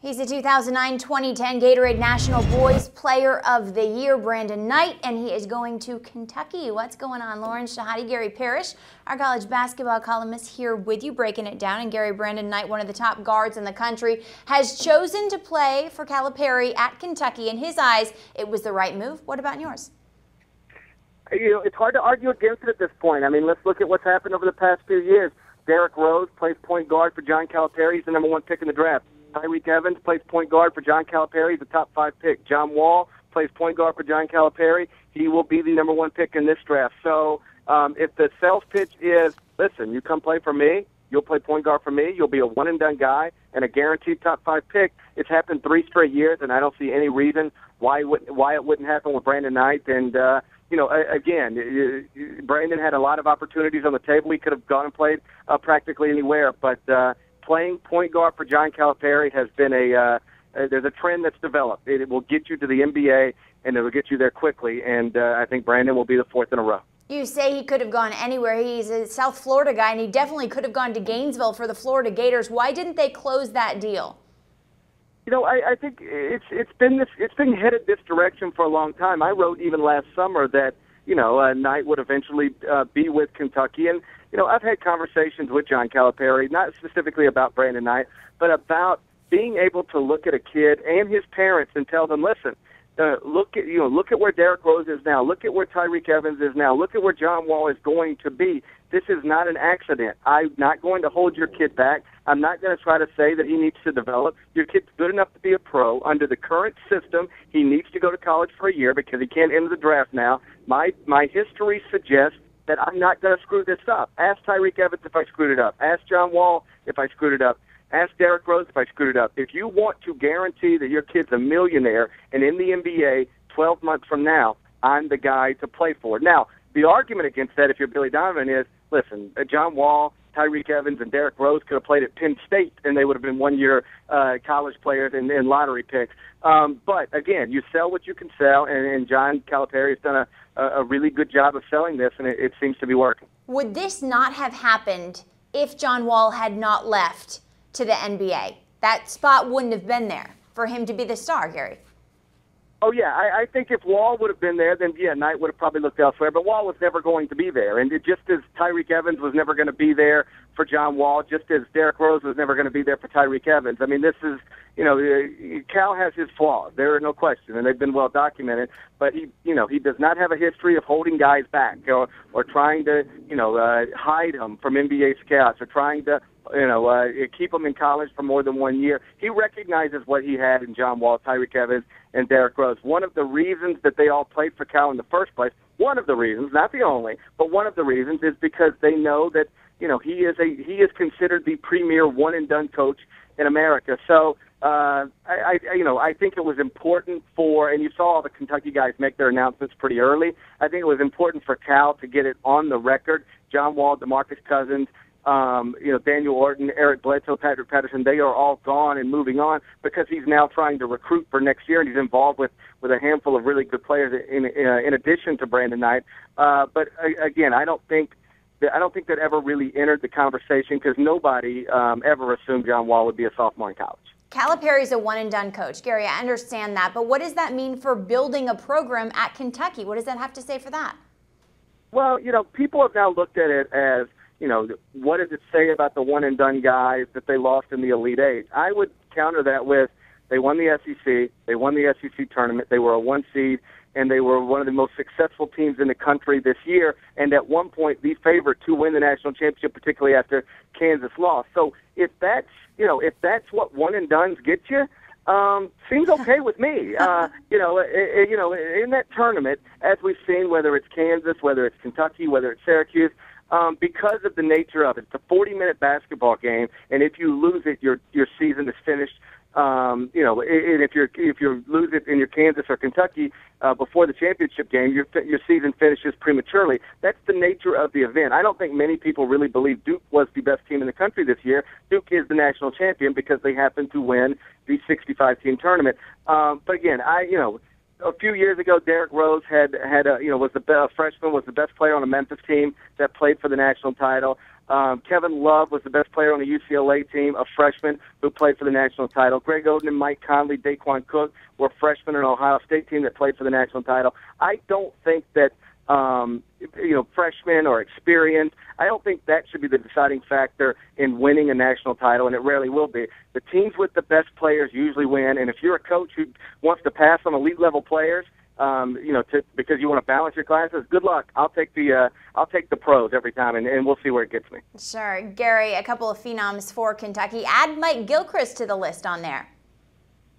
He's the 2009-2010 Gatorade National Boys Player of the Year, Brandon Knight, and he is going to Kentucky. What's going on, Lauren Shehadi, Gary Parrish, our college basketball columnist here with you, breaking it down. And Gary Brandon Knight, one of the top guards in the country, has chosen to play for Calipari at Kentucky. In his eyes, it was the right move. What about yours? You know, it's hard to argue against it at this point. I mean, let's look at what's happened over the past few years. Derrick Rose plays point guard for John Calipari. He's the number one pick in the draft. Tyreke Evans plays point guard for John Calipari. He's a top five pick. John Wall plays point guard for John Calipari. He will be the number one pick in this draft. So um, if the sales pitch is, listen, you come play for me, you'll play point guard for me, you'll be a one and done guy and a guaranteed top five pick. It's happened three straight years, and I don't see any reason why it wouldn't, why it wouldn't happen with Brandon Knight. And uh, you know, again, Brandon had a lot of opportunities on the table. He could have gone and played uh, practically anywhere, but uh, playing point guard for John Calipari has been a uh, uh, there's a trend that's developed. It, it will get you to the NBA and it will get you there quickly. And uh, I think Brandon will be the fourth in a row. You say he could have gone anywhere. He's a South Florida guy, and he definitely could have gone to Gainesville for the Florida Gators. Why didn't they close that deal? You know, I, I think it's it's been this it's been headed this direction for a long time. I wrote even last summer that you know uh, Knight would eventually uh, be with Kentucky, and you know, I've had conversations with John Calipari, not specifically about Brandon Knight, but about being able to look at a kid and his parents and tell them, listen, uh, look at you know, look at where Derrick Rose is now. Look at where Tyreke Evans is now. Look at where John Wall is going to be. This is not an accident. I'm not going to hold your kid back. I'm not going to try to say that he needs to develop. Your kid's good enough to be a pro. Under the current system, he needs to go to college for a year because he can't enter the draft now. My my history suggests that I'm not going to screw this up. Ask Tyreke Evans if I screwed it up. Ask John Wall if I screwed it up. Ask Derrick Rose if I screwed it up. If you want to guarantee that your kid's a millionaire and in the NBA 12 months from now, I'm the guy to play for. Now, the argument against that, if you're Billy Donovan, is listen, uh, John Wall, Tyreke Evans, and Derrick Rose could have played at Penn State, and they would have been one-year uh, college players and, and lottery picks. Um, but again, you sell what you can sell, and, and John Calipari has done a, a really good job of selling this, and it, it seems to be working. Would this not have happened if John Wall had not left to the NBA? That spot wouldn't have been there for him to be the star, Gary. Oh yeah, I, I think if Wall would have been there, then yeah, Knight would have probably looked elsewhere. But Wall was never going to be there, and it, just as Tyreke Evans was never going to be there for John Wall, just as Derrick Rose was never going to be there for Tyreke Evans. I mean, this is you know, uh, Cal has his flaws. There are no question, and they've been well documented. But he, you know, he does not have a history of holding guys back or or trying to, you know, uh, hide them from NBA scouts or trying to, you know, uh, keep them in college for more than one year. He recognizes what he had in John Wall, Tyreke Evans, and Derrick Rose. One of the reasons that they all played for Cal in the first place, one of the reasons, not the only, but one of the reasons is because they know that you know he is a he is considered the premier one and done coach in America. So uh, I, I, you know, I think it was important for, and you saw all the Kentucky guys make their announcements pretty early. I think it was important for Cal to get it on the record. John Wall, DeMarcus Cousins, um, you know, Daniel Orton, Eric Bledsoe, Patrick Patterson, they are all gone and moving on because he's now trying to recruit for next year, and he's involved with with a handful of really good players in in, uh, in addition to Brandon Knight. Uh, but again, I don't think. That, I don't think that ever really entered the conversation because nobody um, ever assumed John Wall would be a sophomore in college. Calipari is a one and done coach. Gary, I understand that, but what does that mean for building a program at Kentucky? What does that have to say for that? Well, you know, people have now looked at it as, you know, what does it say about the one and done guys that they lost in the Elite Eight? I would counter that with they won the SEC, they won the SEC tournament, they were a one seed, and they were one of the most successful teams in the country this year, and at one point the favorite to win the national championship, particularly after Kansas lost. So if that's you know if that's what one and duns get you, um, seems okay with me. Uh, you know, it, it, you know, in that tournament, as we've seen, whether it's Kansas, whether it's Kentucky, whether it's Syracuse, um, because of the nature of it, it's a 40-minute basketball game, and if you lose it, your your season is finished um, you know, and if you're if you lose it in your Kansas or Kentucky uh, before the championship game, your your season finishes prematurely. That's the nature of the event. I don't think many people really believe Duke was the best team in the country this year. Duke is the national champion because they happened to win the 65 team tournament. Um, but again, I you know a few years ago, Derrick Rose had had a, you know was the best, freshman was the best player on a Memphis team that played for the national title. Um, Kevin Love was the best player on the UCLA team, a freshman who played for the national title. Greg Oden and Mike Conley, Daequan Cook were freshmen on Ohio State team that played for the national title. I don't think that um, you know, freshmen or experienced. I don't think that should be the deciding factor in winning a national title, and it rarely will be. The teams with the best players usually win, and if you're a coach who wants to pass on elite level players, um, you know, to, because you want to balance your classes. Good luck. I'll take the uh, I'll take the pros every time, and, and we'll see where it gets me. Sure, Gary. A couple of phenoms for Kentucky. Add Mike Gilchrist to the list on there.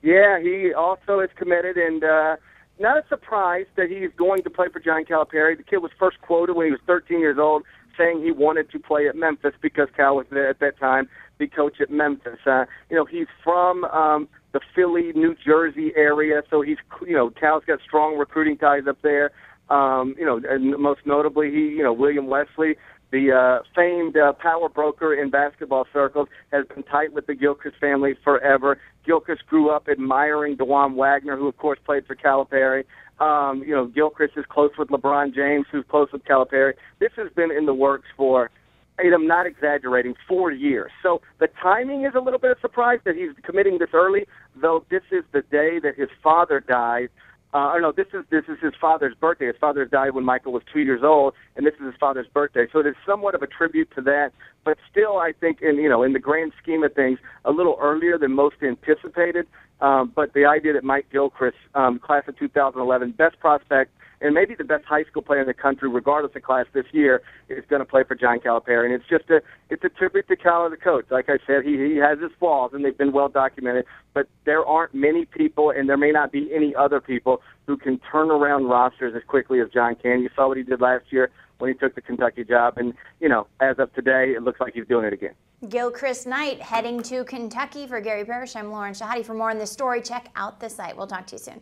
Yeah, he also is committed, and uh, not a surprise that he's going to play for John Calipari. The kid was first quoted when he was 13 years old, saying he wanted to play at Memphis because Cal was there at that time, the coach at Memphis. Uh, you know, he's from um, the Philly, New Jersey area, so he's you know Cal's got strong recruiting ties up there. Um, you know, and most notably, he you know William Wesley, the uh, famed uh, power broker in basketball circles, has been tight with the Gilchrist family forever. Gilchrist grew up admiring Dajuan Wagner, who of course played for Calipari. Um, you know, Gilchrist is close with LeBron James, who's close with Calipari. This has been in the works for And I'm not exaggerating, four years. So the timing is a little bit of surprise that he's committing this early, though this is the day that his father died. Uh, or no, this is this is his father's birthday. His father died when Michael was two years old, and this is his father's birthday. So it is somewhat of a tribute to that, but still, I think, in you know, in the grand scheme of things, a little earlier than most anticipated. Um, but the idea that Mike Gilchrist, um, class of 2011, best prospect and maybe the best high school player in the country, regardless of class this year, is going to play for John Calipari. And it's just a it's a tribute to Cal, the coach. Like I said, he he has his flaws, and they've been well documented. But there aren't many people, and there may not be any other people who can turn around rosters as quickly as John can. You saw what he did last year when he took the Kentucky job, and you know, as of today, it looks like he's doing it again. Gilchrist Knight heading to Kentucky for Gary Parrish. I'm Lauren Shehadi. For more on this story, check out the site. We'll talk to you soon.